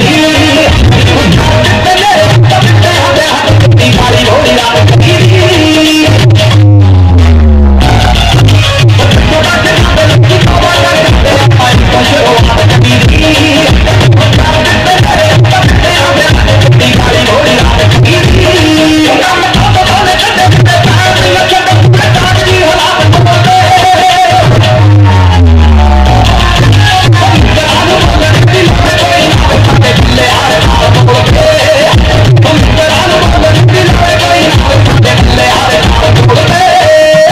Yeah.